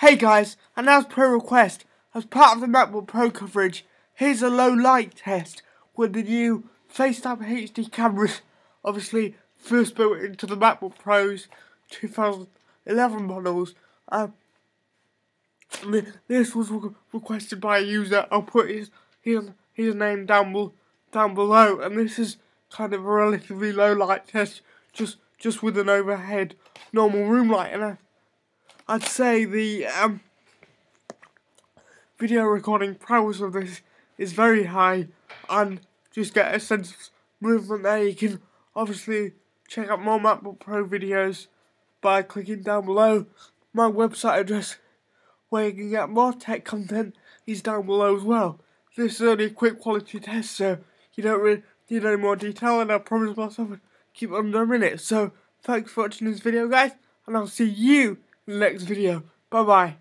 Hey guys, and as per request, as part of the MacBook Pro coverage, here's a low light test with the new FaceTime HD cameras, obviously first built into the MacBook Pros 2011 models. Um, this was requested by a user. I'll put his his, his name down, down below, and this is kind of a relatively low light test, just just with an overhead normal room light, and I. I'd say the um, video recording prowess of this is very high and just get a sense of movement there. You can obviously check out more MacBook Pro videos by clicking down below. My website address where you can get more tech content is down below as well. This is only a quick quality test so you don't really need any more detail and I promise myself to keep under a minute. So thanks for watching this video guys and I'll see you next video. Bye bye.